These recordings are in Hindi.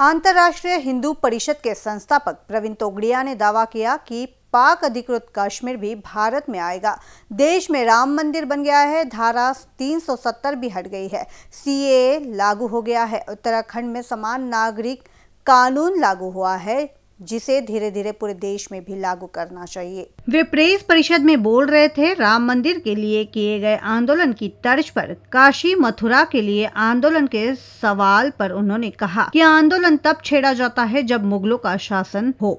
अंतर्राष्ट्रीय हिंदू परिषद के संस्थापक प्रवीण तोगड़िया ने दावा किया कि पाक अधिकृत कश्मीर भी भारत में आएगा। देश में राम मंदिर बन गया है, धारा 370 भी हट गई है। सीए लागू हो गया है। उत्तराखंड में समान नागरिक कानून लागू हुआ है। जिसे धीरे धीरे पूरे देश में भी लागू करना चाहिए। वे प्रेस परिषद में बोल रहे थे, राम मंदिर के लिए किए गए आंदोलन की तर्ज पर काशी मथुरा के लिए आंदोलन के सवाल पर उन्होंने कहा कि आंदोलन तब छेड़ा जाता है जब मुगलों का शासन हो।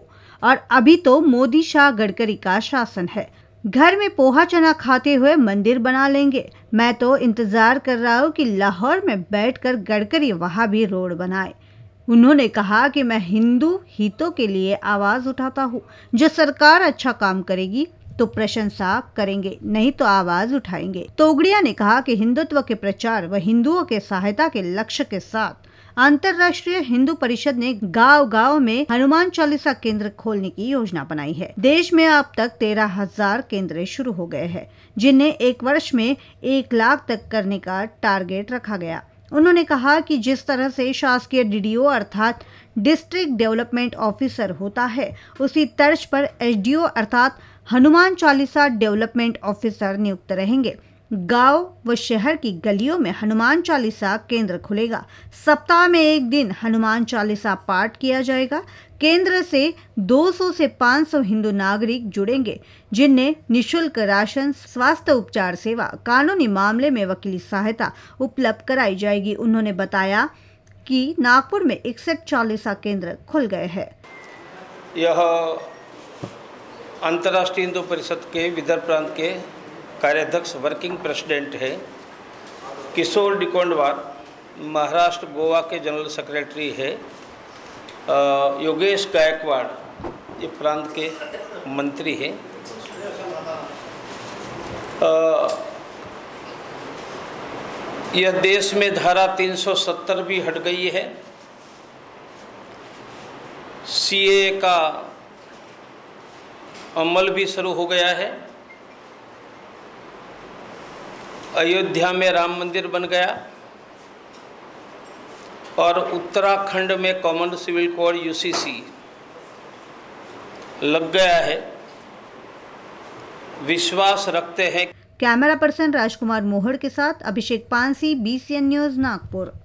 और अभी तो मोदी शाह गडकरी का शासन है। घर में पोहा चना खाते हुए मंदिर बना लेंगे। मैं तो इंतज़ार कर रहा हूँ कि लाहौर में बैठकर गडकरी वहाँ भी रोड बनाए। उन्होंने कहा कि मैं हिंदू हितों के लिए आवाज़ उठाता हूँ। जो सरकार अच्छा काम करेगी तो प्रशंसा करेंगे, नहीं तो आवाज़ उठाएँगे। तोगड़िया ने कहा कि हिंदुत्व के प्रचार व हिंदुओं के सहायता के लक्ष्य के साथ अंतर्राष्ट्रीय हिंदू परिषद ने गाँव गाँव में हनुमान चालीसा केंद्र खोलने की योजना बनाई है। देश में अब तक तेरह हज़ार केंद्र शुरू हो गए हैं, जिन्हें एक वर्ष में एक लाख तक करने का टारगेट रखा गया। उन्होंने कहा कि जिस तरह से शासकीय डीडीओ अर्थात डिस्ट्रिक्ट डेवलपमेंट ऑफिसर होता है, उसी तर्ज पर एसडीओ अर्थात हनुमान चालीसा डेवलपमेंट ऑफिसर नियुक्त रहेंगे। गाँव व शहर की गलियों में हनुमान चालीसा केंद्र खुलेगा। सप्ताह में एक दिन हनुमान चालीसा पाठ किया जाएगा। केंद्र से 200 से 500 हिंदू नागरिक जुड़ेंगे जिन्हें निशुल्क राशन, स्वास्थ्य उपचार सेवा, कानूनी मामले में वकीली सहायता उपलब्ध कराई जाएगी। उन्होंने बताया कि नागपुर में इकसठ चालीसा केंद्र खुल गए हैं। यह अंतर्राष्ट्रीय हिंदू परिषद के विदर्भ प्रांत के कार्याध्यक्ष, वर्किंग प्रेसिडेंट है किशोर डिकोंडवार, महाराष्ट्र गोवा के जनरल सेक्रेटरी है योगेश गायकवाड़, ये प्रांत के मंत्री हैं। यह देश में धारा 370 भी हट गई है। सीए का अमल भी शुरू हो गया है। अयोध्या में राम मंदिर बन गया और उत्तराखंड में कॉमन सिविल कोड यूसीसी लग गया है। विश्वास रखते हैं। कैमरा पर्सन राजकुमार मोहड़ के साथ अभिषेक पानसी बीसीएन न्यूज़ नागपुर।